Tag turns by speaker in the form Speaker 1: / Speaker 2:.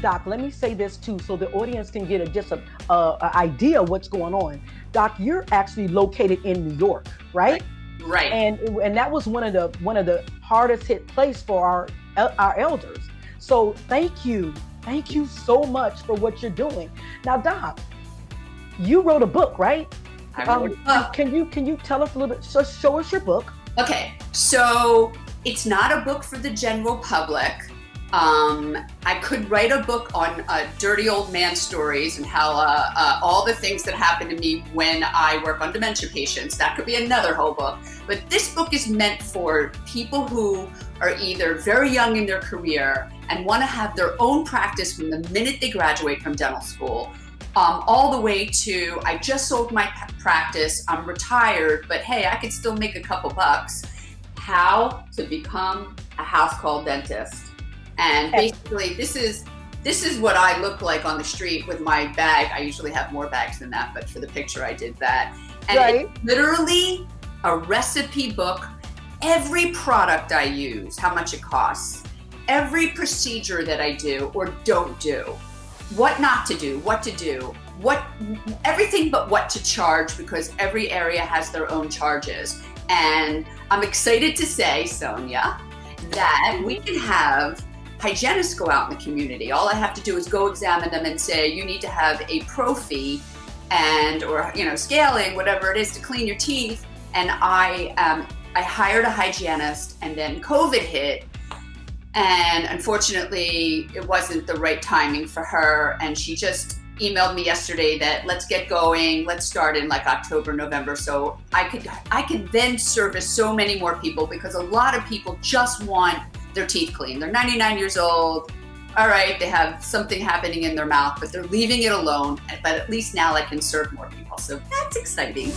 Speaker 1: Doc, let me say this too, so the audience can get a just a, a, a idea of what's going on. Doc, you're actually located in New York, right?
Speaker 2: Right.
Speaker 1: And and that was one of the one of the hardest hit place for our our elders. So thank you, thank you so much for what you're doing. Now, Doc, you wrote a book, right?
Speaker 2: I wrote um, a book.
Speaker 1: Can you can you tell us a little bit? So show us your book.
Speaker 2: Okay, so it's not a book for the general public. Um, I could write a book on uh, dirty old man stories and how uh, uh, all the things that happen to me when I work on dementia patients. That could be another whole book. But this book is meant for people who are either very young in their career and want to have their own practice from the minute they graduate from dental school. Um, all the way to I just sold my practice, I'm retired, but hey, I could still make a couple bucks. How to become a house call dentist and basically, this is this is what I look like on the street with my bag. I usually have more bags than that, but for the picture, I did that. And right. it's literally a recipe book. Every product I use, how much it costs, every procedure that I do or don't do, what not to do, what to do, what everything but what to charge because every area has their own charges. And I'm excited to say, Sonia, that we can have hygienists go out in the community. All I have to do is go examine them and say, you need to have a prophy and, or, you know, scaling, whatever it is to clean your teeth. And I, um, I hired a hygienist and then COVID hit. And unfortunately, it wasn't the right timing for her. And she just emailed me yesterday that let's get going let's start in like october november so i could i could then service so many more people because a lot of people just want their teeth clean. They're 99 years old. All right, they have something happening in their mouth, but they're leaving it alone. But at least now I can serve more people. So that's exciting.